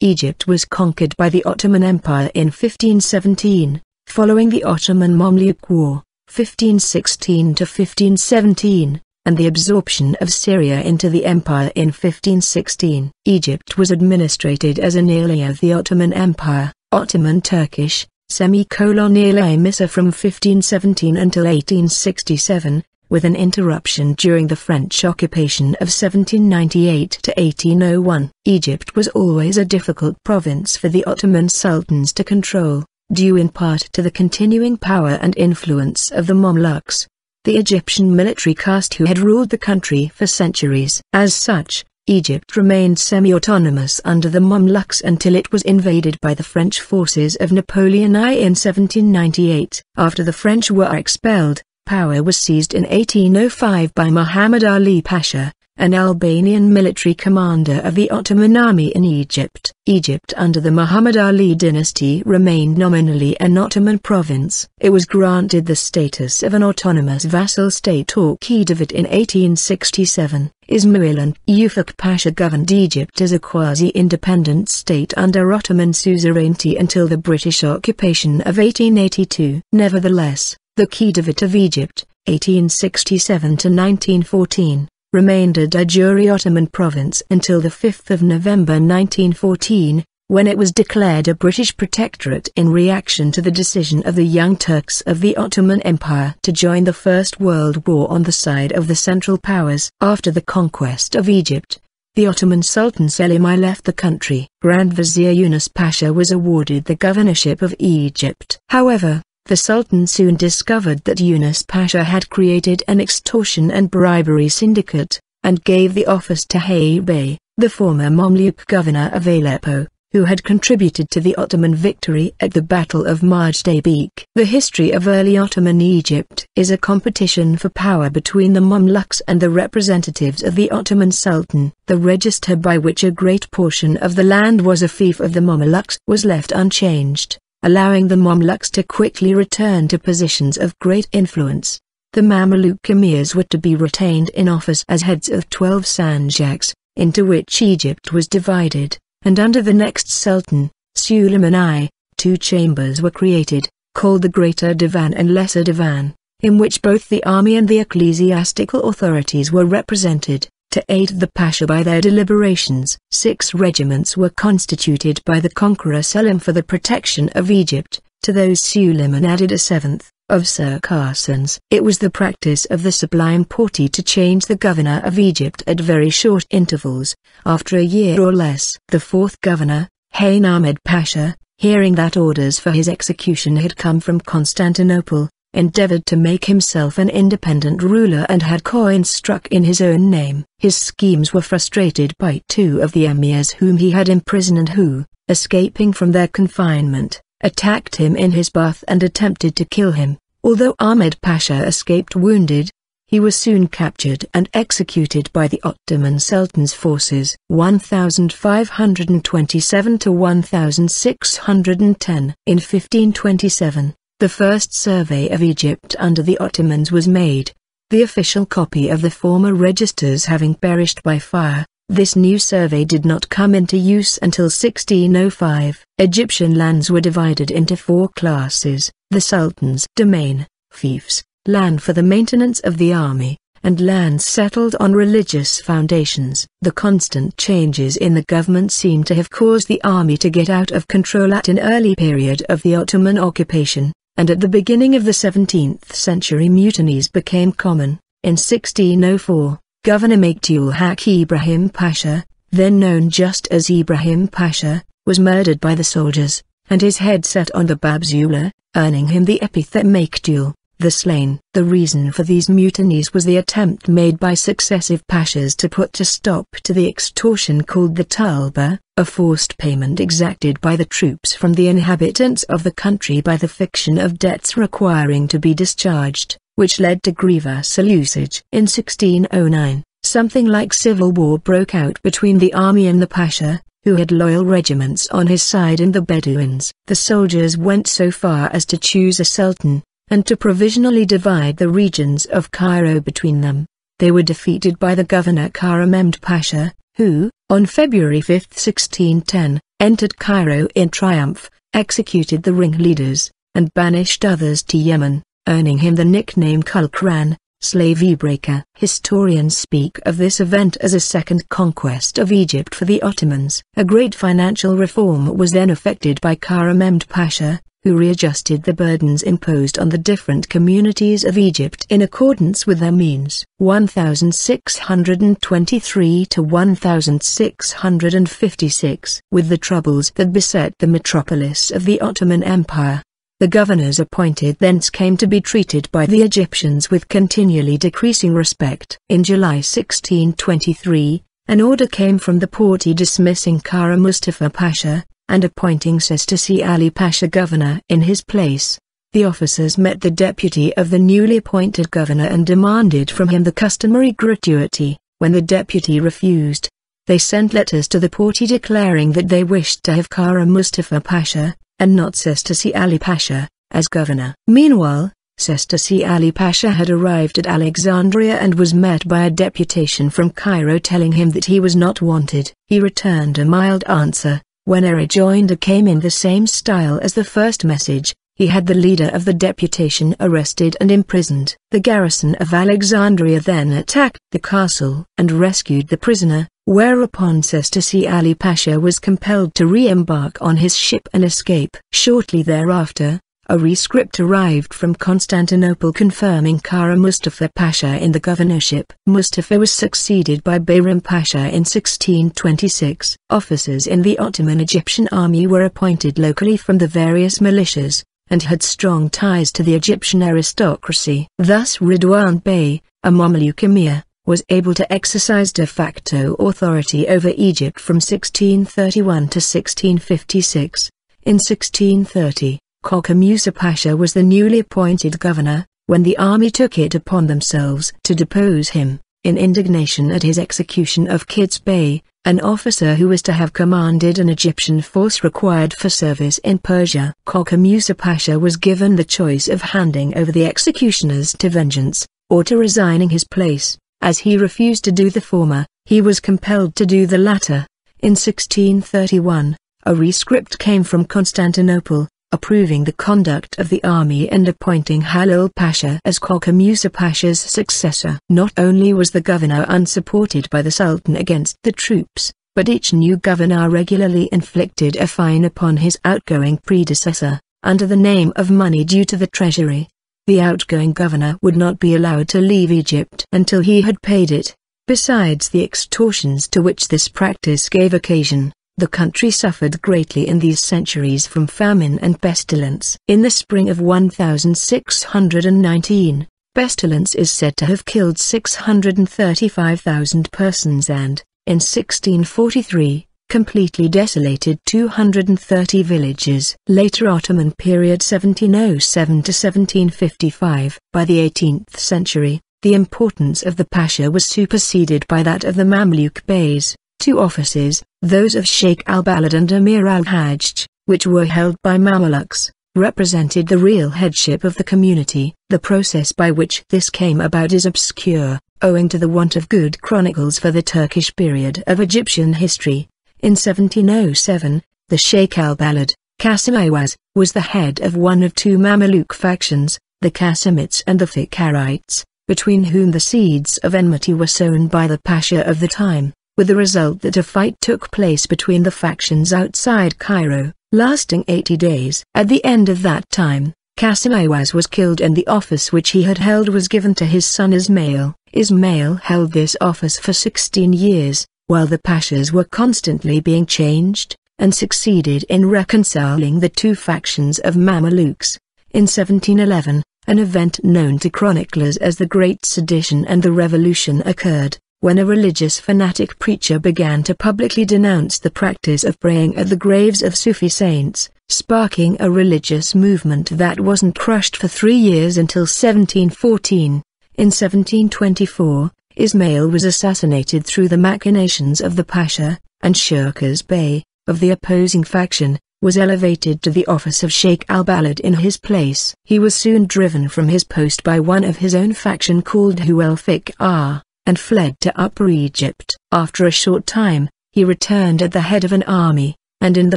Egypt was conquered by the Ottoman Empire in 1517, following the Ottoman-Mamluk War, 1516-1517, and the absorption of Syria into the empire in 1516. Egypt was administrated as an area of the Ottoman Empire, Ottoman Turkish, semicolon Misa from 1517 until 1867, with an interruption during the French occupation of 1798 to 1801. Egypt was always a difficult province for the Ottoman sultans to control, due in part to the continuing power and influence of the Mamluks, the Egyptian military caste who had ruled the country for centuries. As such, Egypt remained semi-autonomous under the Mamluks until it was invaded by the French forces of Napoleon I in 1798. After the French were expelled, Power was seized in 1805 by Muhammad Ali Pasha, an Albanian military commander of the Ottoman army in Egypt. Egypt under the Muhammad Ali dynasty remained nominally an Ottoman province. It was granted the status of an autonomous vassal state or khedivate in 1867. Ismail and Tewfik Pasha governed Egypt as a quasi-independent state under Ottoman suzerainty until the British occupation of 1882. Nevertheless, the Khedivate of Egypt, 1867-1914, remained a de jure Ottoman province until 5 November 1914, when it was declared a British protectorate in reaction to the decision of the Young Turks of the Ottoman Empire to join the First World War on the side of the Central Powers. After the conquest of Egypt, the Ottoman Sultan Selim I left the country. Grand Vizier Yunus Pasha was awarded the governorship of Egypt. However, the Sultan soon discovered that Yunus Pasha had created an extortion and bribery syndicate, and gave the office to Hay Bey, the former Mamluk governor of Aleppo, who had contributed to the Ottoman victory at the Battle of Majd The history of early Ottoman Egypt is a competition for power between the Mamluks and the representatives of the Ottoman Sultan. The register by which a great portion of the land was a fief of the Mamluks was left unchanged allowing the Mamluks to quickly return to positions of great influence. The Mamluk emirs were to be retained in office as heads of 12 sanjaks, into which Egypt was divided, and under the next sultan, Suleiman I, two chambers were created, called the Greater Divan and Lesser Divan, in which both the army and the ecclesiastical authorities were represented. To aid the Pasha by their deliberations, six regiments were constituted by the conqueror Selim for the protection of Egypt, to those Suleiman added a seventh, of Circassians. It was the practice of the Sublime Porte to change the governor of Egypt at very short intervals, after a year or less. The fourth governor, Hain Ahmed Pasha, hearing that orders for his execution had come from Constantinople, endeavored to make himself an independent ruler and had coins struck in his own name. His schemes were frustrated by two of the emirs whom he had imprisoned and who, escaping from their confinement, attacked him in his bath and attempted to kill him. Although Ahmed Pasha escaped wounded, he was soon captured and executed by the Ottoman Sultan's forces. 1527 to 1610 In 1527, the first survey of Egypt under the Ottomans was made. The official copy of the former registers having perished by fire, this new survey did not come into use until 1605. Egyptian lands were divided into four classes, the Sultan's domain, fiefs, land for the maintenance of the army, and lands settled on religious foundations. The constant changes in the government seem to have caused the army to get out of control at an early period of the Ottoman occupation and at the beginning of the 17th century mutinies became common. In 1604, Governor Maktul Haq Ibrahim Pasha, then known just as Ibrahim Pasha, was murdered by the soldiers, and his head set on the Bab Zuwayla, earning him the epithet Maktul, the slain. The reason for these mutinies was the attempt made by successive pashas to put a stop to the extortion called the Talba, a forced payment exacted by the troops from the inhabitants of the country by the fiction of debts requiring to be discharged, which led to grievous usage. In 1609, something like civil war broke out between the army and the pasha, who had loyal regiments on his side and the Bedouins. The soldiers went so far as to choose a sultan, and to provisionally divide the regions of Cairo between them. They were defeated by the governor Kara Pasha, who, on February 5, 1610, entered Cairo in triumph, executed the ringleaders, and banished others to Yemen, earning him the nickname Kulkran, slavey breaker. Historians speak of this event as a second conquest of Egypt for the Ottomans. A great financial reform was then effected by Kara Mehmed Pasha, who readjusted the burdens imposed on the different communities of Egypt in accordance with their means. 1623 to 1656 With the troubles that beset the metropolis of the Ottoman Empire, the governors appointed thence came to be treated by the Egyptians with continually decreasing respect. In July 1623, an order came from the Porte dismissing Kara Mustafa Pasha, and appointing Sestasi Ali Pasha governor in his place. The officers met the deputy of the newly appointed governor and demanded from him the customary gratuity. When the deputy refused, they sent letters to the Porte declaring that they wished to have Kara Mustafa Pasha, and not Sestasi Ali Pasha, as governor. Meanwhile, Sestasi Ali Pasha had arrived at Alexandria and was met by a deputation from Cairo telling him that he was not wanted. He returned a mild answer. When a rejoinder came in the same style as the first message, he had the leader of the deputation arrested and imprisoned. The garrison of Alexandria then attacked the castle and rescued the prisoner, whereupon Sestasi Ali Pasha was compelled to re-embark on his ship and escape. Shortly thereafter, a rescript arrived from Constantinople confirming Kara Mustafa Pasha in the governorship. Mustafa was succeeded by Bayram Pasha in 1626. Officers in the Ottoman Egyptian army were appointed locally from the various militias, and had strong ties to the Egyptian aristocracy. Thus Ridwan Bey, a Mamluk emir, was able to exercise de facto authority over Egypt from 1631 to 1656. In 1630, Koca Musa Pasha was the newly appointed governor, when the army took it upon themselves to depose him, in indignation at his execution of Kids Bey, an officer who was to have commanded an Egyptian force required for service in Persia. Koca Musa Pasha was given the choice of handing over the executioners to vengeance, or to resigning his place. As he refused to do the former, he was compelled to do the latter. In 1631, a rescript came from Constantinople, approving the conduct of the army and appointing Halil Pasha as Koca Musa Pasha's successor. Not only was the governor unsupported by the Sultan against the troops, but each new governor regularly inflicted a fine upon his outgoing predecessor, under the name of money due to the treasury the outgoing governor would not be allowed to leave Egypt until he had paid it. Besides the extortions to which this practice gave occasion, the country suffered greatly in these centuries from famine and pestilence. In the spring of 1619, pestilence is said to have killed 635,000 persons and, in 1643, completely desolated 230 villages. Later Ottoman period 1707 to 1755. By the 18th century, the importance of the Pasha was superseded by that of the Mamluk Beys. Two offices, those of Sheikh al-Balad and Emir al-Hajj, which were held by Mameluks, represented the real headship of the community. The process by which this came about is obscure, owing to the want of good chronicles for the Turkish period of Egyptian history. In 1707, the Sheikh al-Balad, Qasim Aiwaz, was the head of one of two Mameluke factions, the Qasimites and the Fiqarites, between whom the seeds of enmity were sown by the Pasha of the time, with the result that a fight took place between the factions outside Cairo, lasting 80 days. At the end of that time, Qasim was killed and the office which he had held was given to his son Ismail. Ismail held this office for 16 years, while the pashas were constantly being changed, and succeeded in reconciling the two factions of Mamelukes. In 1711, an event known to chroniclers as the Great Sedition and the Revolution occurred, when a religious fanatic preacher began to publicly denounce the practice of praying at the graves of Sufi saints, sparking a religious movement that wasn't crushed for three years until 1714. In 1724, Ismail was assassinated through the machinations of the Pasha, and Shirkaz Bey, of the opposing faction, was elevated to the office of Sheikh al-Balad in his place. He was soon driven from his post by one of his own faction called Huel Fiqar, and fled to Upper Egypt. After a short time, he returned at the head of an army, and in the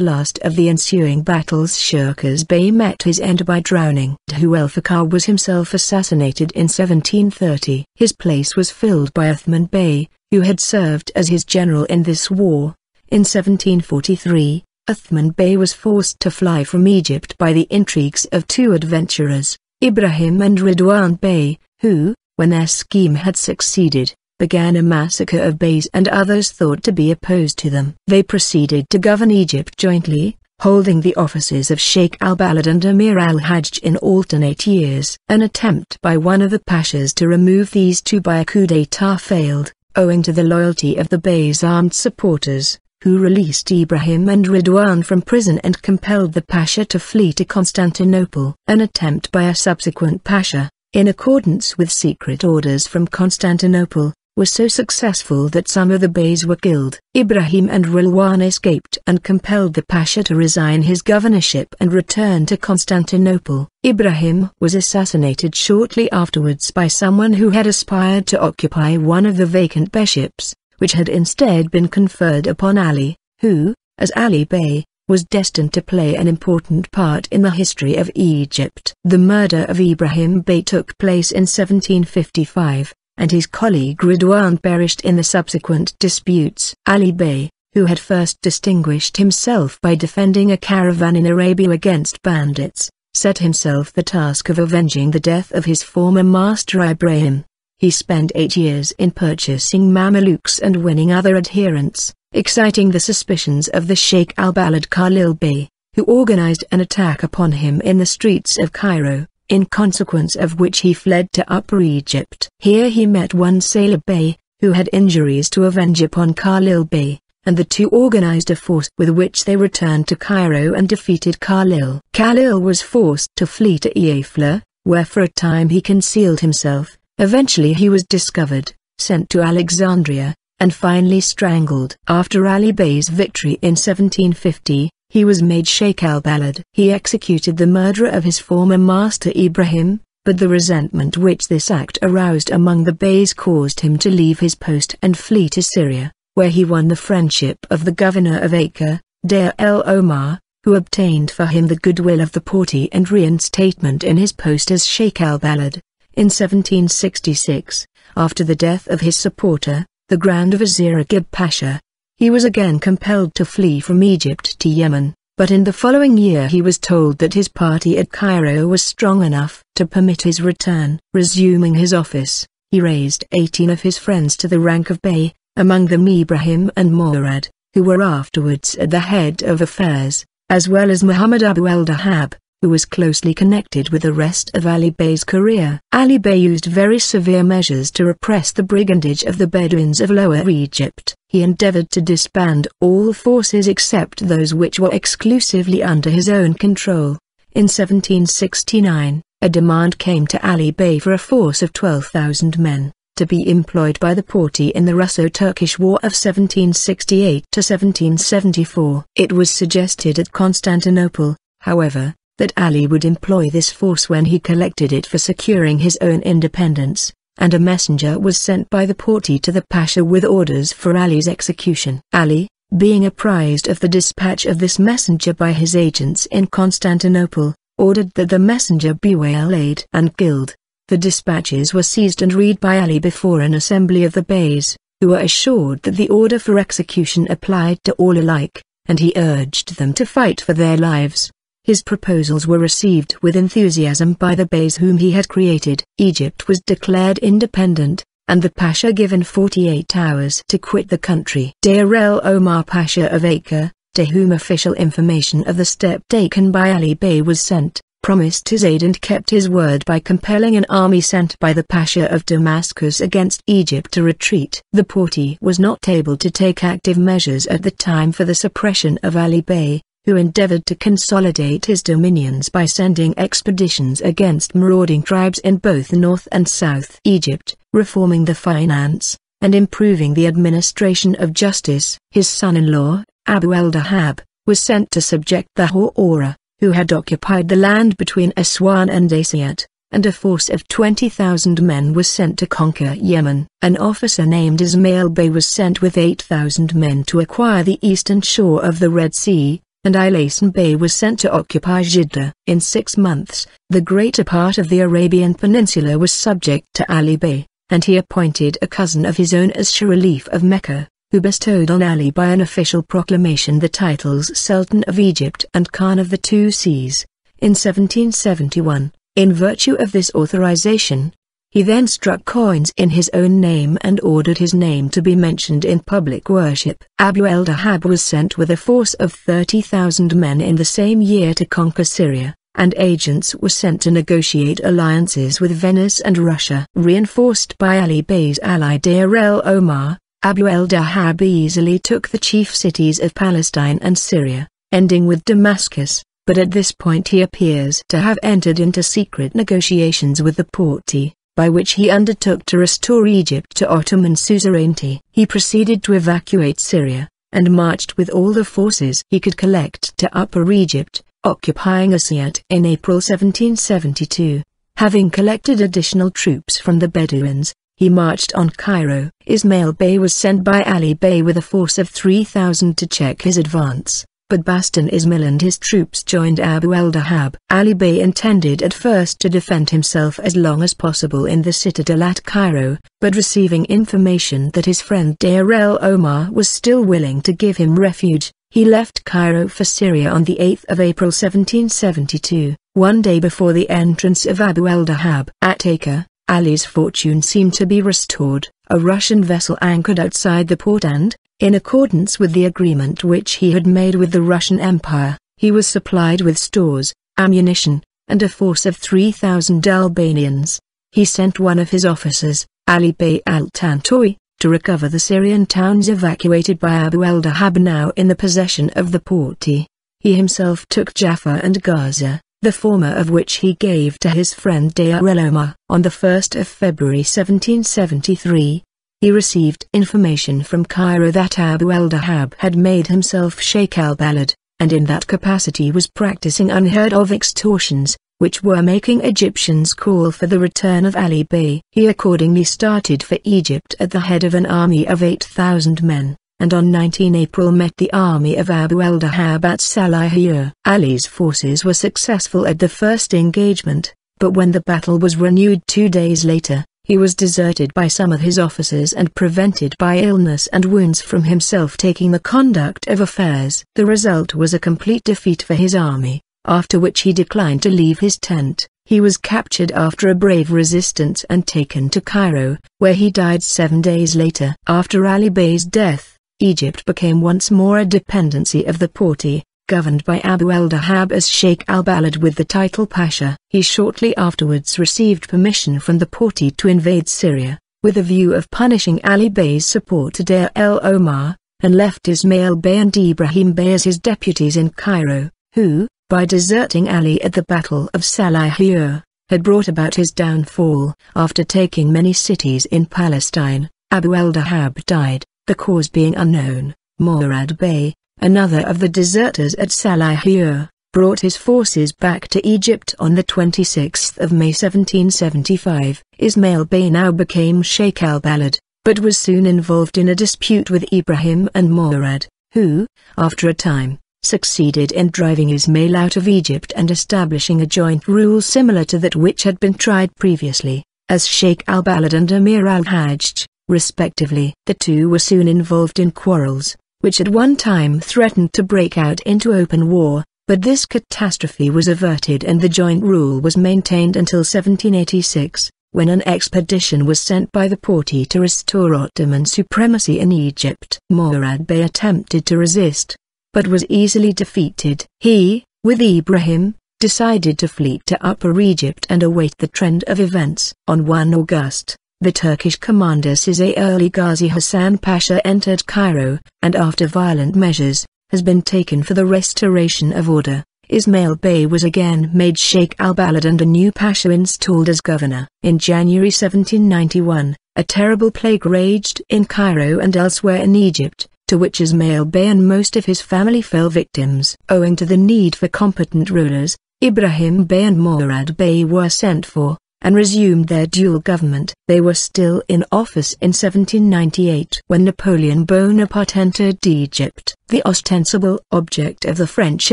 last of the ensuing battles Shirkuz Bey met his end by drowning. Huelfikar was himself assassinated in 1730. His place was filled by Uthman Bey, who had served as his general in this war. In 1743, Uthman Bey was forced to fly from Egypt by the intrigues of two adventurers, Ibrahim and Ridwan Bey, who, when their scheme had succeeded, began a massacre of Beys and others thought to be opposed to them. They proceeded to govern Egypt jointly, holding the offices of Sheikh al-Balad and Emir al-Hajj in alternate years. An attempt by one of the pashas to remove these two by a coup d'etat failed, owing to the loyalty of the Bey's armed supporters, who released Ibrahim and Ridwan from prison and compelled the pasha to flee to Constantinople. An attempt by a subsequent pasha, in accordance with secret orders from Constantinople, was so successful that some of the Beys were killed. Ibrahim and Ridwan escaped and compelled the Pasha to resign his governorship and return to Constantinople. Ibrahim was assassinated shortly afterwards by someone who had aspired to occupy one of the vacant bishops, which had instead been conferred upon Ali, who, as Ali Bey, was destined to play an important part in the history of Egypt. The murder of Ibrahim Bey took place in 1755, and his colleague Ridwan perished in the subsequent disputes. Ali Bey, who had first distinguished himself by defending a caravan in Arabia against bandits, set himself the task of avenging the death of his former master Ibrahim. He spent eight years in purchasing Mamelukes and winning other adherents, exciting the suspicions of the Sheikh al-Balad Khalil Bey, who organized an attack upon him in the streets of Cairo in consequence of which he fled to Upper Egypt. Here he met one Sailor Bey, who had injuries to avenge upon Khalil Bey, and the two organized a force with which they returned to Cairo and defeated Khalil. Khalil was forced to flee to Iafla, where for a time he concealed himself. Eventually he was discovered, sent to Alexandria, and finally strangled. After Ali Bey's victory in 1750, he was made Sheikh al-Balad. He executed the murderer of his former master Ibrahim, but the resentment which this act aroused among the Beys caused him to leave his post and flee to Syria, where he won the friendship of the governor of Acre, Daher el-Omar, who obtained for him the goodwill of the Porte and reinstatement in his post as Sheikh al-Balad. In 1766, after the death of his supporter, the Grand Vizier Agib Pasha, he was again compelled to flee from Egypt to Yemen, but in the following year he was told that his party at Cairo was strong enough to permit his return. Resuming his office, he raised 18 of his friends to the rank of Bey, among them Ibrahim and Murad, who were afterwards at the head of affairs, as well as Muhammad Abu al-Dahab, who was closely connected with the rest of Ali Bey's career. Ali Bey used very severe measures to repress the brigandage of the Bedouins of Lower Egypt. He endeavored to disband all forces except those which were exclusively under his own control. In 1769, a demand came to Ali Bey for a force of 12,000 men, to be employed by the Porte in the Russo-Turkish War of 1768-1774. It was suggested at Constantinople, however, that Ali would employ this force when he collected it for securing his own independence, and a messenger was sent by the Porte to the Pasha with orders for Ali's execution. Ali, being apprised of the dispatch of this messenger by his agents in Constantinople, ordered that the messenger be waylaid and killed. The dispatches were seized and read by Ali before an assembly of the Beys, who were assured that the order for execution applied to all alike, and he urged them to fight for their lives. His proposals were received with enthusiasm by the Beys whom he had created. Egypt was declared independent, and the Pasha given 48 hours to quit the country. Daher el-Omar Pasha of Acre, to whom official information of the step taken by Ali Bey was sent, promised his aid and kept his word by compelling an army sent by the Pasha of Damascus against Egypt to retreat. The Porte was not able to take active measures at the time for the suppression of Ali Bey, who endeavored to consolidate his dominions by sending expeditions against marauding tribes in both North and South Egypt, reforming the finance, and improving the administration of justice. His son-in-law, Abu el-Dahab, was sent to subject the Hawara, who had occupied the land between Aswan and Asyut, and a force of 20,000 men was sent to conquer Yemen. An officer named Ismail Bey was sent with 8,000 men to acquire the eastern shore of the Red Sea, and Ilaysan Bey was sent to occupy Jeddah. In six months, the greater part of the Arabian Peninsula was subject to Ali Bey, and he appointed a cousin of his own as Sharif of Mecca, who bestowed on Ali by an official proclamation the titles Sultan of Egypt and Khan of the Two Seas, in 1771. In virtue of this authorization, he then struck coins in his own name and ordered his name to be mentioned in public worship. Abu el-Dahab was sent with a force of 30,000 men in the same year to conquer Syria, and agents were sent to negotiate alliances with Venice and Russia. Reinforced by Ali Bey's ally Daher el-Omar, Abu el-Dahab easily took the chief cities of Palestine and Syria, ending with Damascus but at this point he appears to have entered into secret negotiations with the Porte, by which he undertook to restore Egypt to Ottoman suzerainty. He proceeded to evacuate Syria, and marched with all the forces he could collect to Upper Egypt, occupying Asyut in April 1772. Having collected additional troops from the Bedouins, he marched on Cairo. Ismail Bey was sent by Ali Bey with a force of 3,000 to check his advance but Bastan Ismail and his troops joined Abu el-Dahab. Ali Bey intended at first to defend himself as long as possible in the citadel at Cairo, but receiving information that his friend Daher el-Omar was still willing to give him refuge, he left Cairo for Syria on 8 April 1772, one day before the entrance of Abu el-Dahab. At Acre, Ali's fortune seemed to be restored. A Russian vessel anchored outside the port and, in accordance with the agreement which he had made with the Russian Empire, he was supplied with stores, ammunition, and a force of 3,000 Albanians. He sent one of his officers, Ali Bey al-Tantawi, to recover the Syrian towns evacuated by Abu el-Dahab now in the possession of the Porte. He himself took Jaffa and Gaza, the former of which he gave to his friend Daher el-Omar. On the 1st of February 1773, he received information from Cairo that Abu el-Dahab had made himself Sheikh al-Balad, and in that capacity was practicing unheard of extortions, which were making Egyptians call for the return of Ali Bey. He accordingly started for Egypt at the head of an army of 8,000 men, and on 19 April met the army of Abu el-Dahab at Salahiyah. Ali's forces were successful at the first engagement, but when the battle was renewed two days later, he was deserted by some of his officers and prevented by illness and wounds from himself taking the conduct of affairs. The result was a complete defeat for his army, after which he declined to leave his tent. He was captured after a brave resistance and taken to Cairo, where he died seven days later. After Ali Bey's death, Egypt became once more a dependency of the Porte, governed by Abu el-Dahab as Sheikh al-Balad with the title Pasha. He shortly afterwards received permission from the Porte to invade Syria, with a view of punishing Ali Bey's support to Daher el-Omar, and left Ismail Bey and Ibrahim Bey as his deputies in Cairo, who, by deserting Ali at the Battle of Salahiyah, had brought about his downfall. After taking many cities in Palestine, Abu el-Dahab died, the cause being unknown. Murad Bey, another of the deserters at Salahiyah, brought his forces back to Egypt on the 26th of May 1775. Ismail Bey now became Sheikh al-Balad, but was soon involved in a dispute with Ibrahim and Murad, who, after a time, succeeded in driving Ismail out of Egypt and establishing a joint rule similar to that which had been tried previously, as Sheikh al-Balad and Amir al-Hajj, respectively. The two were soon involved in quarrels, which at one time threatened to break out into open war, but this catastrophe was averted and the joint rule was maintained until 1786, when an expedition was sent by the Porte to restore Ottoman supremacy in Egypt. Murad Bey attempted to resist, but was easily defeated. He, with Ibrahim, decided to flee to Upper Egypt and await the trend of events. On 1 August, the Turkish commander Sizay Ali Ghazi Hassan Pasha entered Cairo, and after violent measures, has been taken for the restoration of order. Ismail Bey was again made Sheikh al-Balad and a new Pasha installed as governor. In January 1791, a terrible plague raged in Cairo and elsewhere in Egypt, to which Ismail Bey and most of his family fell victims. Owing to the need for competent rulers, Ibrahim Bey and Morad Bey were sent for, and resumed their dual government. They were still in office in 1798 when Napoleon Bonaparte entered Egypt. The ostensible object of the French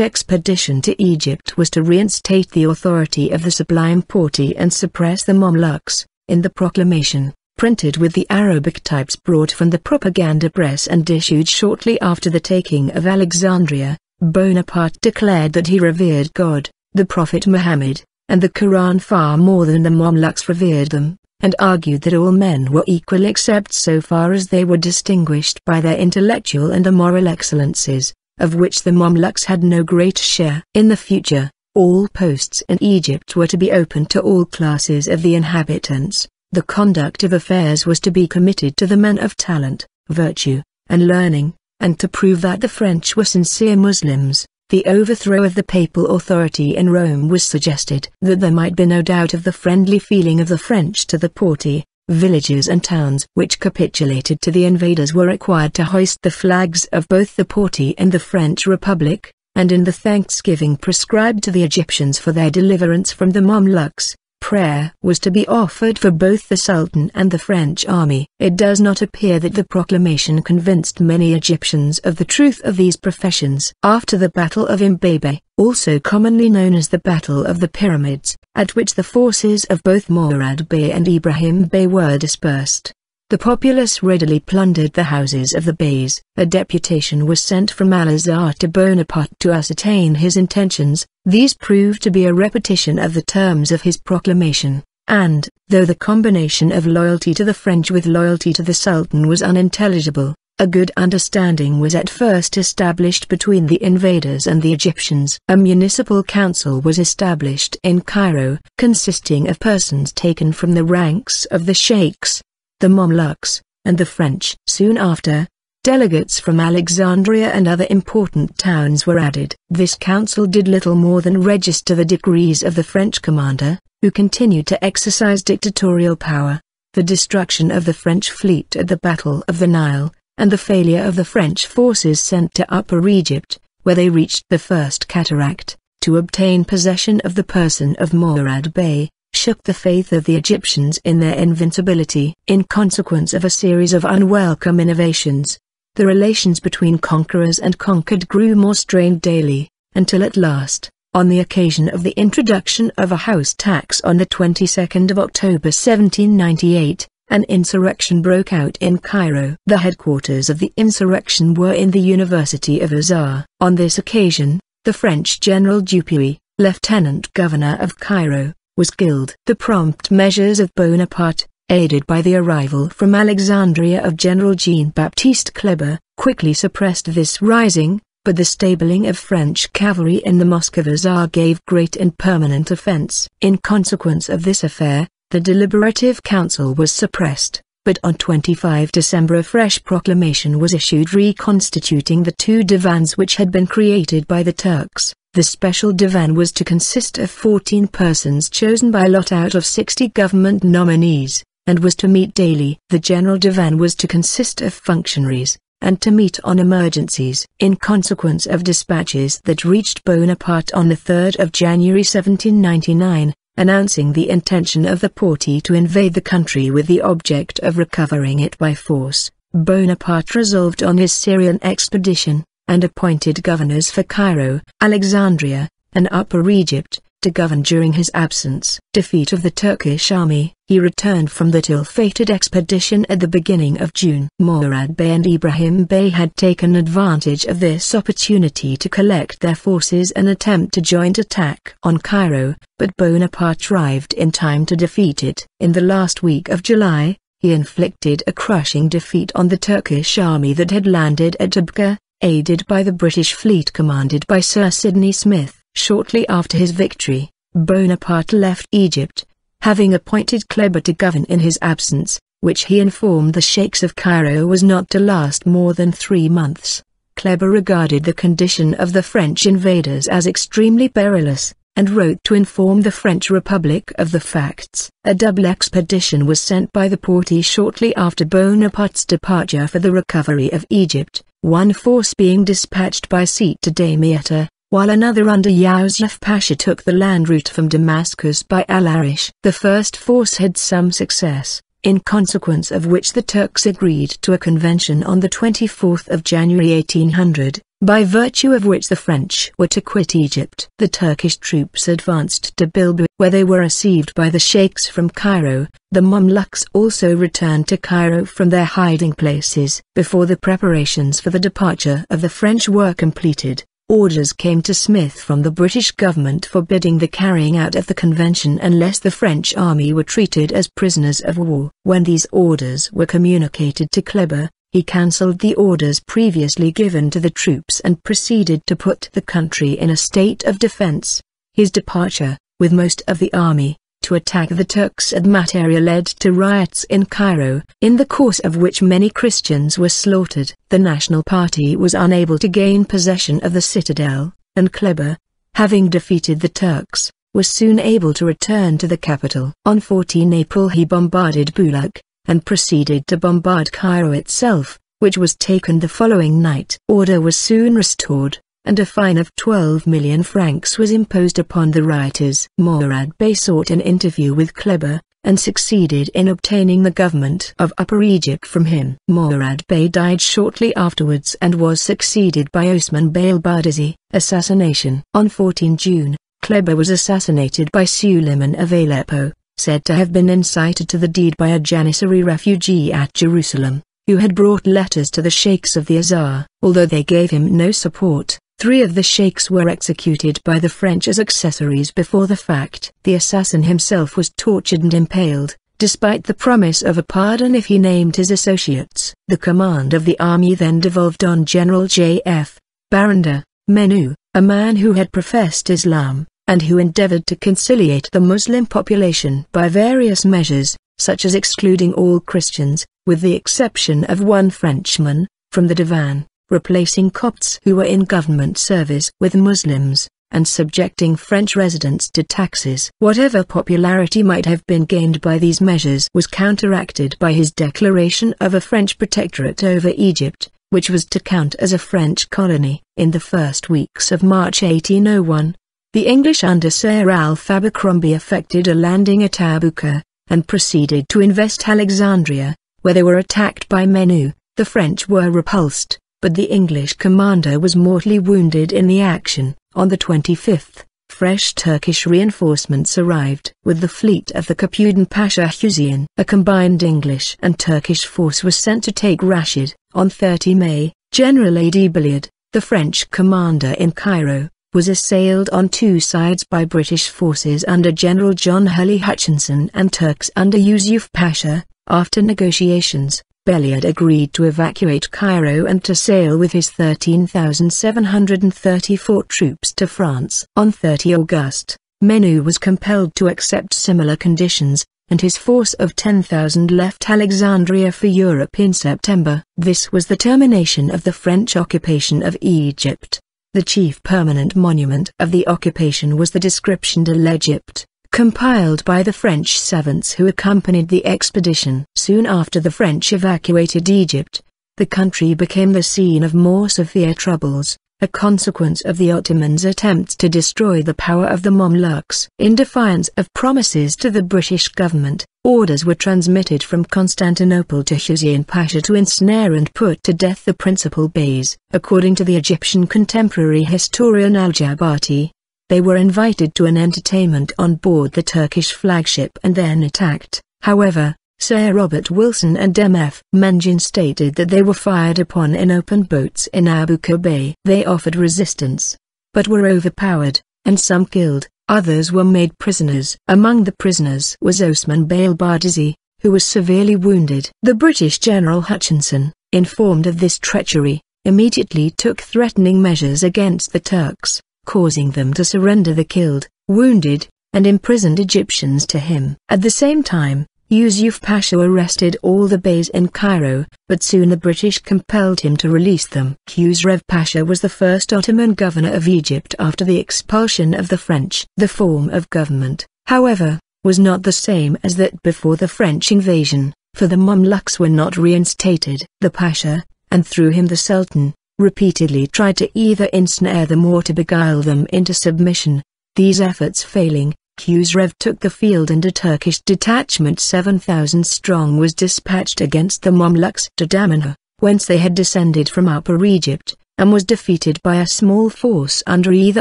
expedition to Egypt was to reinstate the authority of the Sublime Porte and suppress the Mamluks. In the proclamation, printed with the Arabic types brought from the propaganda press and issued shortly after the taking of Alexandria, Bonaparte declared that he revered God, the Prophet Muhammad, and the Quran far more than the Mamluks revered them, and argued that all men were equal except so far as they were distinguished by their intellectual and moral excellences, of which the Mamluks had no great share. In the future, all posts in Egypt were to be open to all classes of the inhabitants. The conduct of affairs was to be committed to the men of talent, virtue, and learning, and to prove that the French were sincere Muslims, the overthrow of the papal authority in Rome was suggested that there might be no doubt of the friendly feeling of the French to the Porte, Villages and towns which capitulated to the invaders were required to hoist the flags of both the Porte and the French Republic, and in the thanksgiving prescribed to the Egyptians for their deliverance from the Mamluks, prayer was to be offered for both the Sultan and the French army. It does not appear that the proclamation convinced many Egyptians of the truth of these professions. After the Battle of Embabeh, also commonly known as the Battle of the Pyramids, at which the forces of both Morad Bey and Ibrahim Bey were dispersed, the populace readily plundered the houses of the Beys. A deputation was sent from Al-Azhar to Bonaparte to ascertain his intentions. These proved to be a repetition of the terms of his proclamation, and, though the combination of loyalty to the French with loyalty to the Sultan was unintelligible, a good understanding was at first established between the invaders and the Egyptians. A municipal council was established in Cairo, consisting of persons taken from the ranks of the sheikhs, the Mamluks, and the French. Soon after, delegates from Alexandria and other important towns were added. This council did little more than register the decrees of the French commander, who continued to exercise dictatorial power. The destruction of the French fleet at the Battle of the Nile, and the failure of the French forces sent to Upper Egypt, where they reached the First Cataract, to obtain possession of the person of Morad Bey, shook the faith of the Egyptians in their invincibility. In consequence of a series of unwelcome innovations, the relations between conquerors and conquered grew more strained daily, until at last, on the occasion of the introduction of a house tax on the 22nd of October 1798, an insurrection broke out in Cairo. The headquarters of the insurrection were in the University of Azhar. On this occasion, the French General Dupuy, Lieutenant Governor of Cairo, was killed. The prompt measures of Bonaparte, aided by the arrival from Alexandria of General Jean-Baptiste Kleber, quickly suppressed this rising, but the stabling of French cavalry in the Mosque of gave great and permanent offense. In consequence of this affair, the deliberative council was suppressed, but on 25 December a fresh proclamation was issued reconstituting the two divans which had been created by the Turks. The special divan was to consist of 14 persons chosen by lot out of 60 government nominees, and was to meet daily. The general divan was to consist of functionaries, and to meet on emergencies. In consequence of dispatches that reached Bonaparte on the 3rd of January 1799, announcing the intention of the Porte to invade the country with the object of recovering it by force, Bonaparte resolved on his Syrian expedition and appointed governors for Cairo, Alexandria, and Upper Egypt, to govern during his absence. Defeat of the Turkish army. He returned from the ill-fated expedition at the beginning of June. Morad Bey and Ibrahim Bey had taken advantage of this opportunity to collect their forces and attempt a joint attack on Cairo, but Bonaparte arrived in time to defeat it. In the last week of July, he inflicted a crushing defeat on the Turkish army that had landed at Abqa, aided by the British fleet commanded by Sir Sidney Smith. Shortly after his victory, Bonaparte left Egypt, having appointed Kleber to govern in his absence, which he informed the sheikhs of Cairo was not to last more than three months. Kleber regarded the condition of the French invaders as extremely perilous, and wrote to inform the French Republic of the facts. A double expedition was sent by the Porte shortly after Bonaparte's departure for the recovery of Egypt, one force being dispatched by sea to Damietta, while another under Yusuf Pasha took the land route from Damascus by Al-Arish. The first force had some success, in consequence of which the Turks agreed to a convention on the 24th of January 1800, by virtue of which the French were to quit Egypt. The Turkish troops advanced to Bilbeis, where they were received by the sheikhs from Cairo. The Mamluks also returned to Cairo from their hiding places. Before the preparations for the departure of the French were completed, Orders came to Smith from the British government forbidding the carrying out of the convention unless the French army were treated as prisoners of war. When these orders were communicated to Kleber, he cancelled the orders previously given to the troops and proceeded to put the country in a state of defense. His departure, with most of the army, to attack the Turks at Matara led to riots in Cairo, in the course of which many Christians were slaughtered. The National Party was unable to gain possession of the citadel, and Kleber, having defeated the Turks, was soon able to return to the capital. On 14 April he bombarded Bulak, and proceeded to bombard Cairo itself, which was taken the following night. Order was soon restored, and a fine of 12 million francs was imposed upon the rioters. Morad Bey sought an interview with Kleber, and succeeded in obtaining the government of Upper Egypt from him. Morad Bey died shortly afterwards and was succeeded by Osman Bey al-Bardisi. Assassination On 14 June, Kleber was assassinated by Suleiman of Aleppo, said to have been incited to the deed by a Janissary refugee at Jerusalem, who had brought letters to the sheikhs of the Azhar. Although they gave him no support, Three of the sheikhs were executed by the French as accessories before the fact. The assassin himself was tortured and impaled, despite the promise of a pardon if he named his associates. The command of the army then devolved on General J.F. Baranda, Menou, a man who had professed Islam, and who endeavored to conciliate the Muslim population by various measures, such as excluding all Christians, with the exception of one Frenchman, from the divan replacing Copts who were in government service with Muslims, and subjecting French residents to taxes. Whatever popularity might have been gained by these measures was counteracted by his declaration of a French protectorate over Egypt, which was to count as a French colony. In the first weeks of March 1801, the English under Sir Ralph Abercromby effected a landing at Tabuka, and proceeded to invest Alexandria, where they were attacked by Menou. The French were repulsed, but the English commander was mortally wounded in the action. On the 25th, fresh Turkish reinforcements arrived with the fleet of the Capudan Pasha Hussein. A combined English and Turkish force was sent to take Rashid. On 30 May, General A.D. Belliard, the French commander in Cairo, was assailed on two sides by British forces under General John Hely-Hutchinson and Turks under Yusuf Pasha. After negotiations, Belliard agreed to evacuate Cairo and to sail with his 13,734 troops to France. On 30 August, Menou was compelled to accept similar conditions, and his force of 10,000 left Alexandria for Europe in September. This was the termination of the French occupation of Egypt. The chief permanent monument of the occupation was the Description de l'Egypte, compiled by the French savants who accompanied the expedition. Soon after the French evacuated Egypt, the country became the scene of more severe troubles, a consequence of the Ottomans' attempts to destroy the power of the Mamluks. In defiance of promises to the British government, orders were transmitted from Constantinople to Hussein Pasha to ensnare and put to death the principal beys. According to the Egyptian contemporary historian Al-Jabarti, they were invited to an entertainment on board the Turkish flagship and then attacked. However, Sir Robert Wilson and M.F. Mangin stated that they were fired upon in open boats in Abu Bay. They offered resistance, but were overpowered, and some killed, others were made prisoners. Among the prisoners was Osman Bey al-Bardisi, who was severely wounded. The British General Hutchinson, informed of this treachery, immediately took threatening measures against the Turks causing them to surrender the killed, wounded, and imprisoned Egyptians to him. At the same time, Yusuf Pasha arrested all the beys in Cairo, but soon the British compelled him to release them. Khusrev Pasha was the first Ottoman governor of Egypt after the expulsion of the French. The form of government, however, was not the same as that before the French invasion, for the Mamluks were not reinstated. The Pasha, and through him the Sultan, repeatedly tried to either ensnare them or to beguile them into submission. These efforts failing, Khusrev took the field and a Turkish detachment 7,000 strong was dispatched against the Mamluks to Damanhur, whence they had descended from Upper Egypt, and was defeated by a small force under either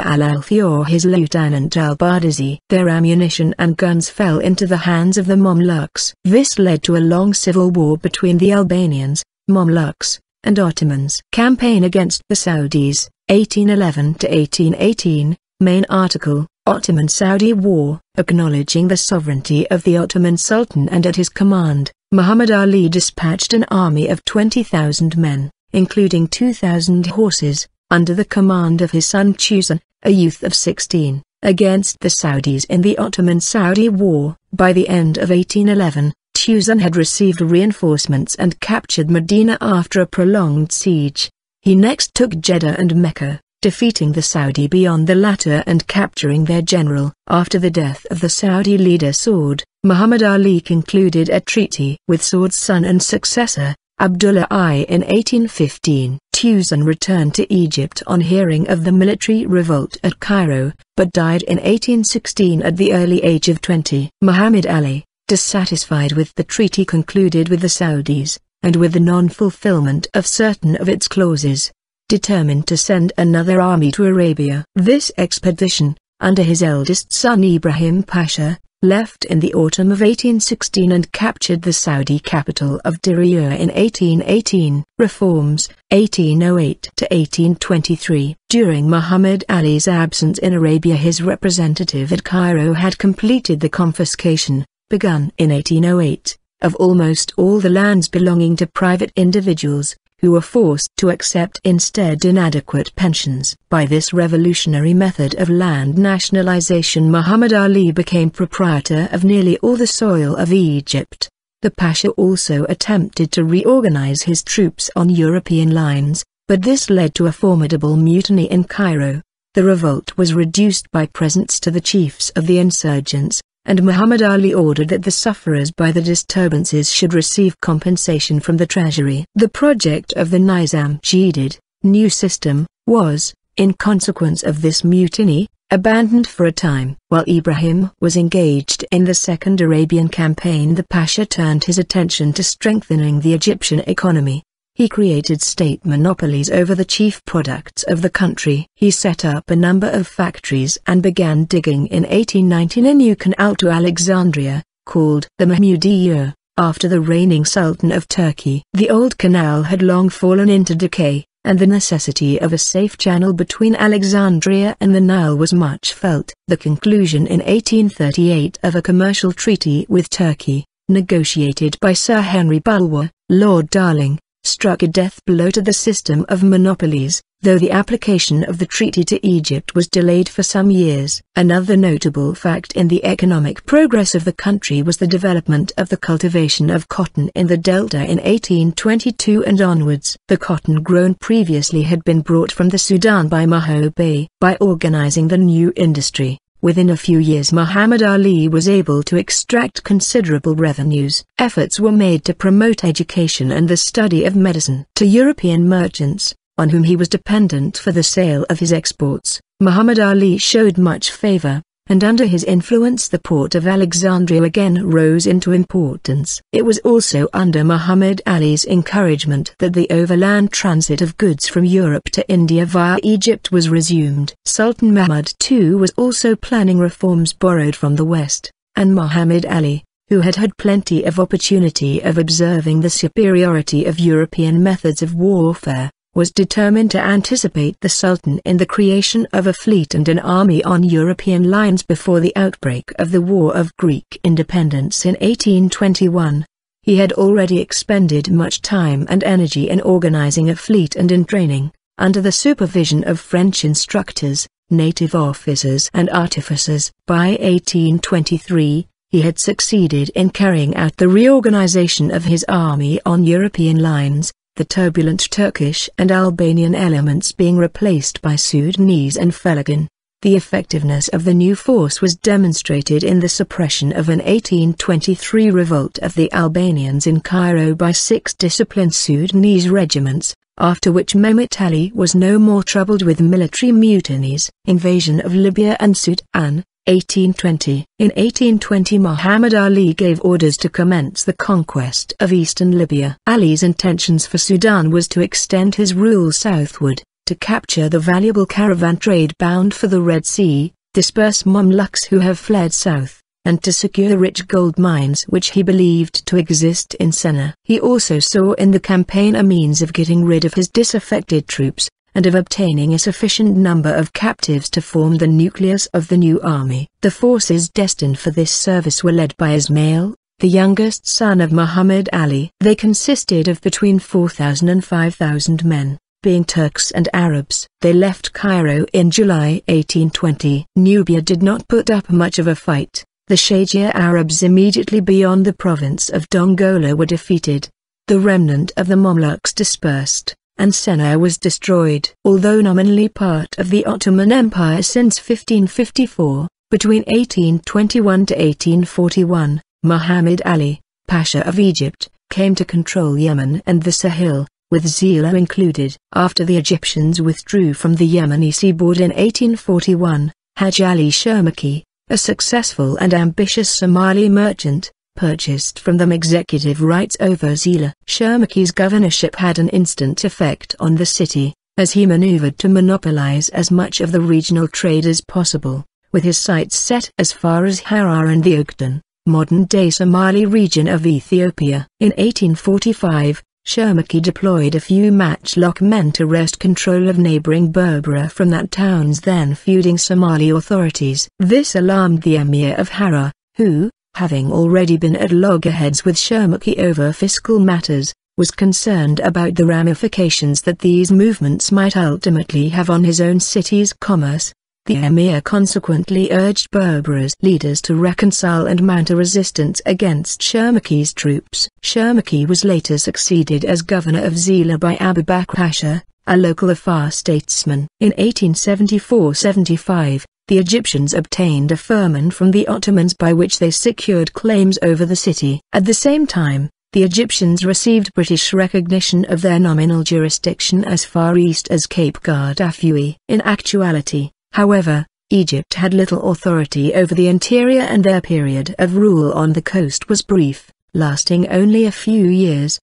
al-Alfi or his lieutenant al-Bardisi. Their ammunition and guns fell into the hands of the Mamluks. This led to a long civil war between the Albanians, Mamluks, and Ottomans. Campaign against the Saudis, 1811-1818, main article, Ottoman-Saudi War, acknowledging the sovereignty of the Ottoman Sultan and at his command, Muhammad Ali dispatched an army of 20,000 men, including 2,000 horses, under the command of his son Tusun, a youth of 16, against the Saudis in the Ottoman-Saudi War. By the end of 1811, Tusun had received reinforcements and captured Medina after a prolonged siege. He next took Jeddah and Mecca, defeating the Saudi beyond the latter and capturing their general. After the death of the Saudi leader Saud, Muhammad Ali concluded a treaty with Saud's son and successor, Abdullah I in 1815. Tusun returned to Egypt on hearing of the military revolt at Cairo, but died in 1816 at the early age of 20. Muhammad Ali, dissatisfied with the treaty concluded with the Saudis, and with the non-fulfillment of certain of its clauses, determined to send another army to Arabia. This expedition, under his eldest son Ibrahim Pasha, left in the autumn of 1816 and captured the Saudi capital of Diriyah in 1818. Reforms, 1808-1823 During Muhammad Ali's absence in Arabia his representative at Cairo had completed the confiscation, begun in 1808, of almost all the lands belonging to private individuals, who were forced to accept instead inadequate pensions. By this revolutionary method of land nationalization Muhammad Ali became proprietor of nearly all the soil of Egypt. The Pasha also attempted to reorganize his troops on European lines, but this led to a formidable mutiny in Cairo. The revolt was reduced by presents to the chiefs of the insurgents, and Muhammad Ali ordered that the sufferers by the disturbances should receive compensation from the treasury. The project of the Nizam Jadid, new system, was, in consequence of this mutiny, abandoned for a time. While Ibrahim was engaged in the Second Arabian Campaign the Pasha turned his attention to strengthening the Egyptian economy. He created state monopolies over the chief products of the country. He set up a number of factories and began digging in 1819 a new canal to Alexandria, called the Mahmudiyya, after the reigning Sultan of Turkey. The old canal had long fallen into decay, and the necessity of a safe channel between Alexandria and the Nile was much felt. The conclusion in 1838 of a commercial treaty with Turkey, negotiated by Sir Henry Bulwer, Lord Dalling, struck a death blow to the system of monopolies, though the application of the treaty to Egypt was delayed for some years. Another notable fact in the economic progress of the country was the development of the cultivation of cotton in the Delta in 1822 and onwards. The cotton grown previously had been brought from the Sudan by Maho Bey. By organizing the new industry, Within a few years Muhammad Ali was able to extract considerable revenues. Efforts were made to promote education and the study of medicine. To European merchants, on whom he was dependent for the sale of his exports, Muhammad Ali showed much favor and under his influence the port of Alexandria again rose into importance. It was also under Muhammad Ali's encouragement that the overland transit of goods from Europe to India via Egypt was resumed. Sultan Mahmud II was also planning reforms borrowed from the West, and Muhammad Ali, who had had plenty of opportunity of observing the superiority of European methods of warfare, was determined to anticipate the Sultan in the creation of a fleet and an army on European lines before the outbreak of the War of Greek Independence in 1821. He had already expended much time and energy in organizing a fleet and in training, under the supervision of French instructors, native officers and artificers. By 1823, he had succeeded in carrying out the reorganization of his army on European lines, the turbulent Turkish and Albanian elements being replaced by Sudanese and Fellahin. The effectiveness of the new force was demonstrated in the suppression of an 1823 revolt of the Albanians in Cairo by six disciplined Sudanese regiments, after which Mehmet Ali was no more troubled with military mutinies. Invasion of Libya and Sudan, 1820 In 1820 Muhammad Ali gave orders to commence the conquest of eastern Libya. Ali's intentions for Sudan was to extend his rule southward, to capture the valuable caravan trade bound for the Red Sea, disperse Mamluks who have fled south, and to secure the rich gold mines which he believed to exist in Sennar. He also saw in the campaign a means of getting rid of his disaffected troops, and of obtaining a sufficient number of captives to form the nucleus of the new army. The forces destined for this service were led by Ismail, the youngest son of Muhammad Ali. They consisted of between 4,000 and 5,000 men being Turks and Arabs. They left Cairo in July 1820. Nubia did not put up much of a fight, the Shaigiya Arabs immediately beyond the province of Dongola were defeated. The remnant of the Mamluks dispersed, and Sennar was destroyed. Although nominally part of the Ottoman Empire since 1554, between 1821 to 1841, Muhammad Ali, Pasha of Egypt, came to control Yemen and the Sahel, with Zeila included. After the Egyptians withdrew from the Yemeni seaboard in 1841, Haj Ali Shermarke, a successful and ambitious Somali merchant, purchased from them executive rights over Zeila. Shermarke's governorship had an instant effect on the city, as he maneuvered to monopolize as much of the regional trade as possible, with his sights set as far as Harar and the Ogaden, modern-day Somali region of Ethiopia. In 1845, Shermarke deployed a few matchlock men to wrest control of neighboring Berbera from that town's then feuding Somali authorities. This alarmed the emir of Harar, who, having already been at loggerheads with Shermarke over fiscal matters, was concerned about the ramifications that these movements might ultimately have on his own city's commerce, the emir consequently urged Berbera's leaders to reconcile and mount a resistance against Shermarke's troops. Shermarke was later succeeded as governor of Zeila by Abu Bakr Pasha, a local Afar statesman. In 1874-75, the Egyptians obtained a firman from the Ottomans by which they secured claims over the city. At the same time, the Egyptians received British recognition of their nominal jurisdiction as far east as Cape Guardafui. In actuality, However, Egypt had little authority over the interior and their period of rule on the coast was brief, lasting only a few years,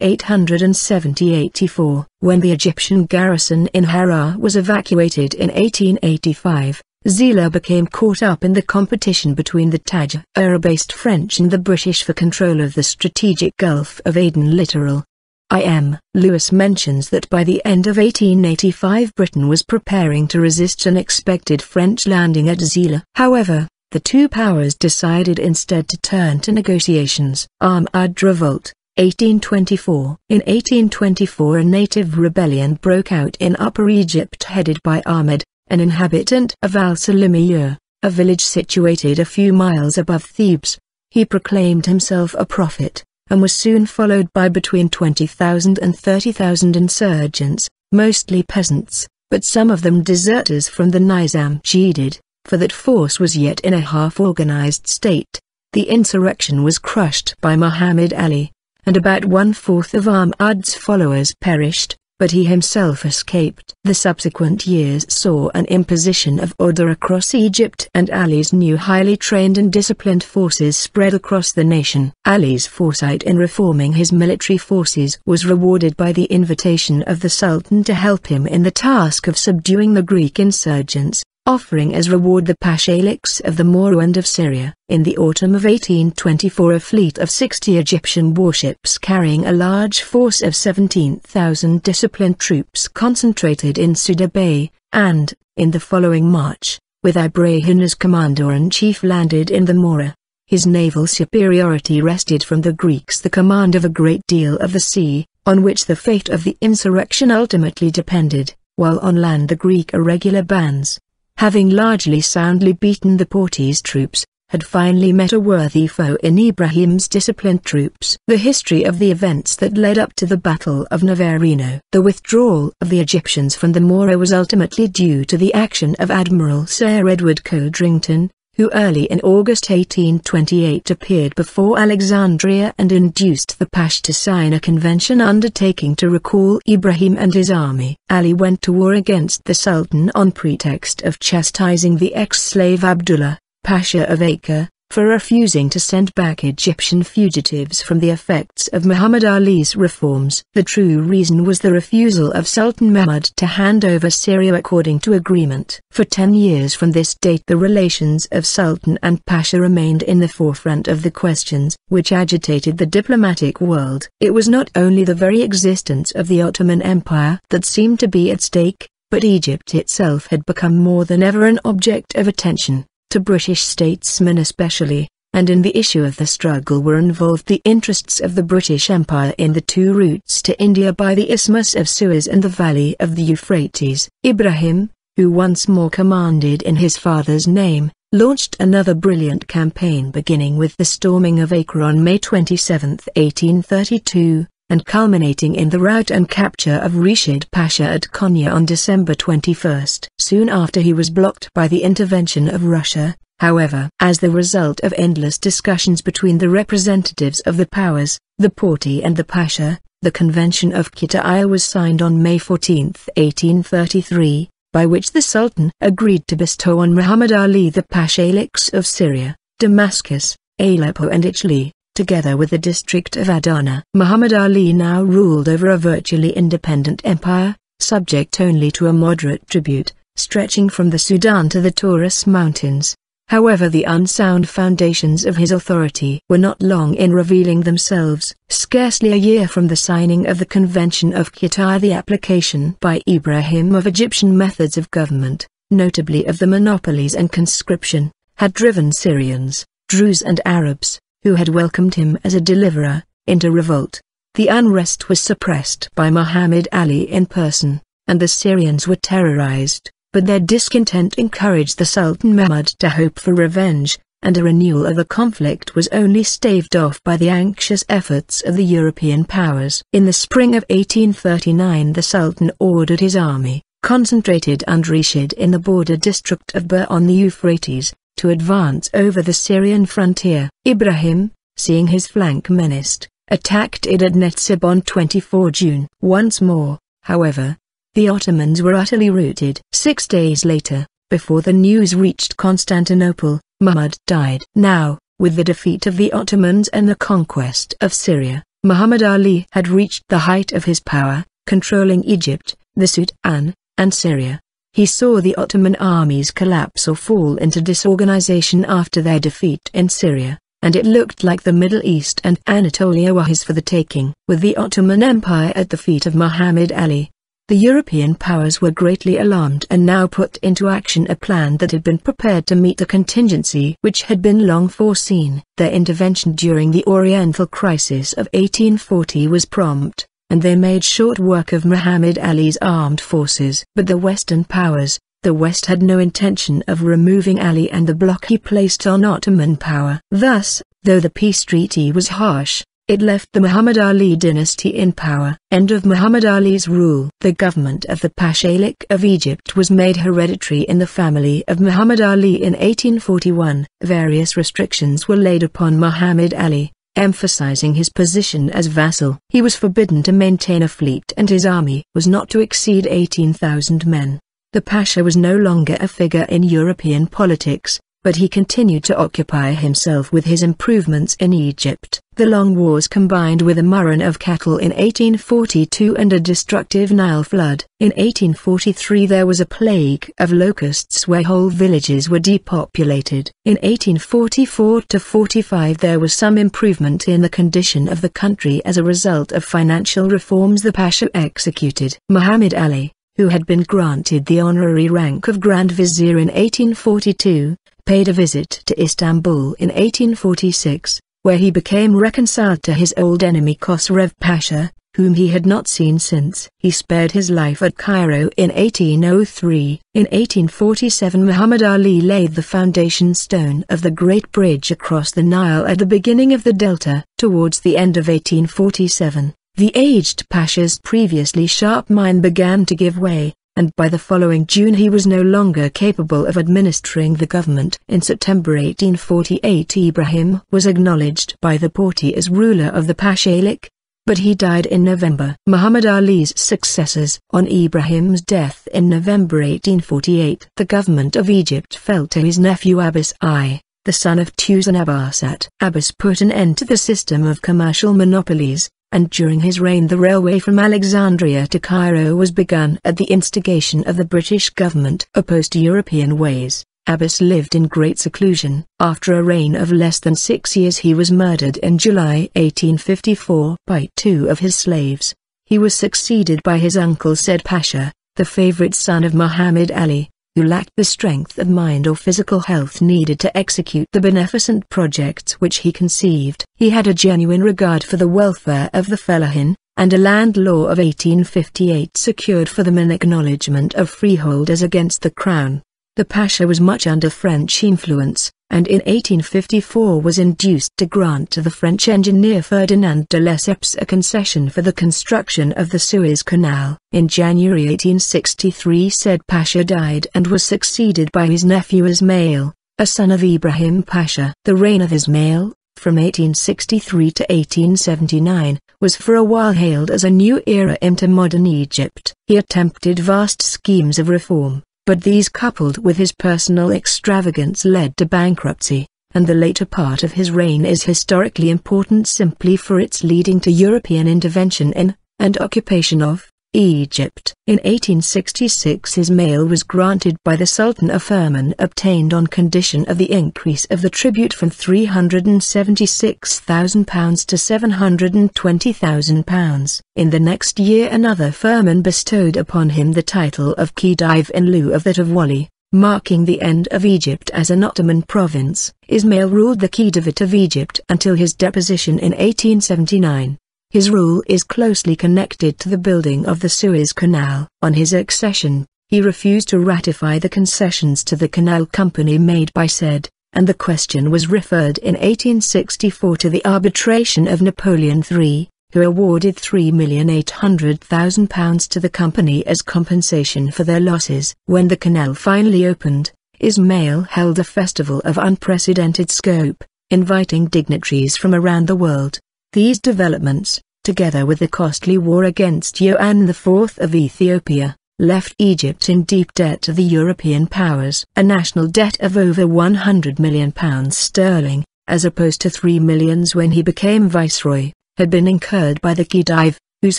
1870-84. When the Egyptian garrison in Harar was evacuated in 1885, Zeila became caught up in the competition between the Tadjoura-based French and the British for control of the strategic Gulf of Aden littoral. I.M. Lewis mentions that by the end of 1885 Britain was preparing to resist an expected French landing at Zeila. However, the two powers decided instead to turn to negotiations. Ahmad Revolt, 1824 In 1824 a native rebellion broke out in Upper Egypt headed by Ahmed, an inhabitant of Al-Salimiyah, a village situated a few miles above Thebes. He proclaimed himself a prophet and was soon followed by between 20,000 and 30,000 insurgents, mostly peasants, but some of them deserters from the Nizam Jadid, for that force was yet in a half-organized state. The insurrection was crushed by Muhammad Ali, and about one-fourth of Ahmad's followers perished, but he himself escaped. The subsequent years saw an imposition of order across Egypt and Ali's new highly trained and disciplined forces spread across the nation. Ali's foresight in reforming his military forces was rewarded by the invitation of the Sultan to help him in the task of subduing the Greek insurgents offering as reward the pashaliks of the Moorland of Syria. In the autumn of 1824 a fleet of 60 Egyptian warships carrying a large force of 17,000 disciplined troops concentrated in Suda Bay, and, in the following March, with Ibrahim as commander-in-chief landed in the Morea. His naval superiority wrested from the Greeks the command of a great deal of the sea, on which the fate of the insurrection ultimately depended, while on land the Greek irregular bands, having largely soundly beaten the Porte's troops, had finally met a worthy foe in Ibrahim's disciplined troops. The history of the events that led up to the Battle of Navarino. The withdrawal of the Egyptians from the Morea was ultimately due to the action of Admiral Sir Edward Codrington, who early in August 1828 appeared before Alexandria and induced the Pasha to sign a convention undertaking to recall Ibrahim and his army. Ali went to war against the Sultan on pretext of chastising the ex-slave Abdullah, Pasha of Acre, for refusing to send back Egyptian fugitives from the effects of Muhammad Ali's reforms. The true reason was the refusal of Sultan Mehmed to hand over Syria according to agreement. For ten years from this date the relations of Sultan and Pasha remained in the forefront of the questions which agitated the diplomatic world. It was not only the very existence of the Ottoman Empire that seemed to be at stake, but Egypt itself had become more than ever an object of attention to British statesmen especially, and in the issue of the struggle were involved the interests of the British Empire in the two routes to India by the Isthmus of Suez and the valley of the Euphrates. Ibrahim, who once more commanded in his father's name, launched another brilliant campaign beginning with the storming of Acre on May 27, 1832, and culminating in the rout and capture of Reshid Pasha at Konya on December 21. Soon after he was blocked by the intervention of Russia, however. As the result of endless discussions between the representatives of the powers, the Porte and the Pasha, the Convention of Kütahya was signed on May 14, 1833, by which the Sultan agreed to bestow on Muhammad Ali the Pashaliks of Syria, Damascus, Aleppo and Itçil, together with the district of Adana. Muhammad Ali now ruled over a virtually independent empire, subject only to a moderate tribute, stretching from the Sudan to the Taurus Mountains. However the unsound foundations of his authority were not long in revealing themselves. Scarcely a year from the signing of the Convention of Kütahya the application by Ibrahim of Egyptian methods of government, notably of the monopolies and conscription, had driven Syrians, Druze and Arabs, who had welcomed him as a deliverer, into revolt. The unrest was suppressed by Muhammad Ali in person, and the Syrians were terrorized, but their discontent encouraged the Sultan Mehmed to hope for revenge, and a renewal of the conflict was only staved off by the anxious efforts of the European powers. In the spring of 1839 the Sultan ordered his army, concentrated under Reshid in the border district of Bir on the Euphrates, to advance over the Syrian frontier. Ibrahim, seeing his flank menaced, attacked Idad on 24 June. Once more, however, the Ottomans were utterly routed. Six days later, before the news reached Constantinople, Muhammad died. Now, with the defeat of the Ottomans and the conquest of Syria, Muhammad Ali had reached the height of his power, controlling Egypt, the Sudan, and Syria. He saw the Ottoman armies collapse or fall into disorganization after their defeat in Syria, and it looked like the Middle East and Anatolia were his for the taking. With the Ottoman Empire at the feet of Muhammad Ali, the European powers were greatly alarmed and now put into action a plan that had been prepared to meet the contingency which had been long foreseen. Their intervention during the Oriental crisis of 1840 was prompt and they made short work of Muhammad Ali's armed forces. But the Western powers, the West had no intention of removing Ali and the block he placed on Ottoman power. Thus, though the peace treaty was harsh, it left the Muhammad Ali dynasty in power. End of Muhammad Ali's rule. The government of the Pashalik of Egypt was made hereditary in the family of Muhammad Ali in 1841. Various restrictions were laid upon Muhammad Ali, emphasizing his position as vassal. He was forbidden to maintain a fleet and his army was not to exceed 18,000 men. The Pasha was no longer a figure in European politics, but he continued to occupy himself with his improvements in Egypt. The long wars combined with a murrain of cattle in 1842 and a destructive Nile flood. In 1843 there was a plague of locusts where whole villages were depopulated. In 1844-45 there was some improvement in the condition of the country as a result of financial reforms the Pasha executed. Muhammad Ali, who had been granted the honorary rank of Grand Vizier in 1842, paid a visit to Istanbul in 1846, where he became reconciled to his old enemy Khosrev Pasha, whom he had not seen since. He spared his life at Cairo in 1803. In 1847 Muhammad Ali laid the foundation stone of the Great Bridge across the Nile at the beginning of the Delta. Towards the end of 1847, the aged Pasha's previously sharp mind began to give way, and by the following June he was no longer capable of administering the government. In September 1848 Ibrahim was acknowledged by the Porte as ruler of the Pashalik, but he died in November. Muhammad Ali's successors On Ibrahim's death in November 1848 the government of Egypt fell to his nephew Abbas I, the son of Tusun Abbasat. Abbas put an end to the system of commercial monopolies, and during his reign the railway from Alexandria to Cairo was begun at the instigation of the British government opposed to European ways. Abbas lived in great seclusion. After a reign of less than six years he was murdered in July 1854 by two of his slaves. He was succeeded by his uncle Said Pasha, the favorite son of Muhammad Ali who lacked the strength of mind or physical health needed to execute the beneficent projects which he conceived. He had a genuine regard for the welfare of the fellahin, and a land law of 1858 secured for them an acknowledgement of freeholders against the crown. The Pasha was much under French influence, and in 1854 was induced to grant to the French engineer Ferdinand de Lesseps a concession for the construction of the Suez Canal. In January 1863 Said Pasha died and was succeeded by his nephew Ismail, a son of Ibrahim Pasha. The reign of Ismail, from 1863 to 1879, was for a while hailed as a new era into modern Egypt. He attempted vast schemes of reform, but these coupled with his personal extravagance led to bankruptcy, and the later part of his reign is historically important simply for its leading to European intervention in, and occupation of, Egypt. In 1866 Ismail was granted by the Sultan a firman obtained on condition of the increase of the tribute from £376,000 to £720,000. In the next year another firman bestowed upon him the title of Khedive in lieu of that of Wali, marking the end of Egypt as an Ottoman province. Ismail ruled the Khedivate of Egypt until his deposition in 1879. His rule is closely connected to the building of the Suez Canal. On his accession, he refused to ratify the concessions to the canal company made by Said, and the question was referred in 1864 to the arbitration of Napoleon III, who awarded £3,800,000 to the company as compensation for their losses. When the canal finally opened, Ismail held a festival of unprecedented scope, inviting dignitaries from around the world. These developments, together with the costly war against Yohannes IV of Ethiopia, left Egypt in deep debt to the European powers. A national debt of over 100 million pounds sterling, as opposed to 3 millions when he became viceroy, had been incurred by the Khedive, whose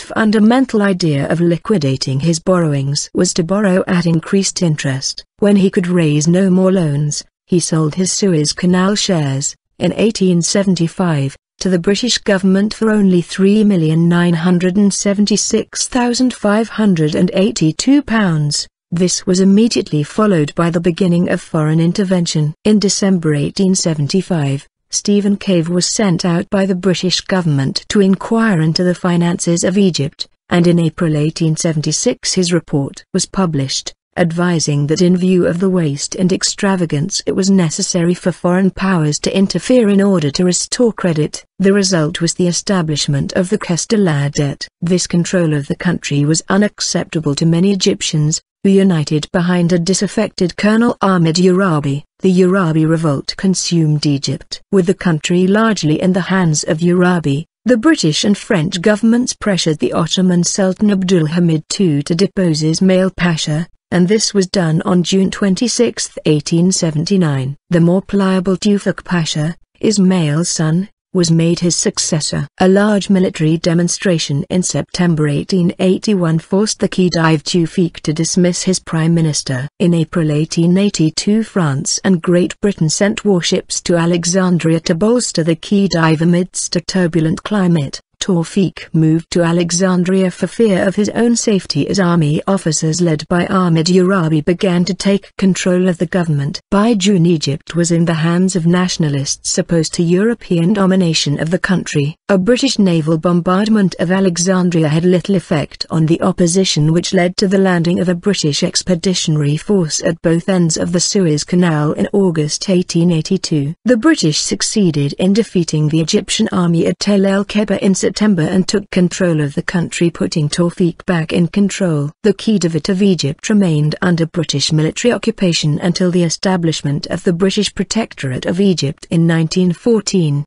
fundamental idea of liquidating his borrowings was to borrow at increased interest. When he could raise no more loans, he sold his Suez Canal shares, in 1875, to the British government for only £3,976,582. This was immediately followed by the beginning of foreign intervention. In December 1875, Stephen Cave was sent out by the British government to inquire into the finances of Egypt, and in April 1876 his report was published advising that in view of the waste and extravagance it was necessary for foreign powers to interfere in order to restore credit. The result was the establishment of the Caisse de la Dette. This control of the country was unacceptable to many Egyptians, who united behind a disaffected Colonel Ahmed Urabi. The Urabi revolt consumed Egypt. With the country largely in the hands of Urabi, the British and French governments pressured the Ottoman Sultan Abdul Hamid II to depose Ismail Pasha, and this was done on June 26, 1879. The more pliable Tewfik Pasha, Ismail's son, was made his successor. A large military demonstration in September 1881 forced the Khedive Tewfik to dismiss his prime minister. In April 1882 France and Great Britain sent warships to Alexandria to bolster the Khedive amidst a turbulent climate. Tewfik moved to Alexandria for fear of his own safety as army officers led by Ahmed Urabi began to take control of the government. By June Egypt was in the hands of nationalists opposed to European domination of the country. A British naval bombardment of Alexandria had little effect on the opposition which led to the landing of a British expeditionary force at both ends of the Suez Canal in August 1882. The British succeeded in defeating the Egyptian army at Tel el-Kebir in September September and took control of the country putting Tewfik back in control. The Khedivate of Egypt remained under British military occupation until the establishment of the British Protectorate of Egypt in 1914.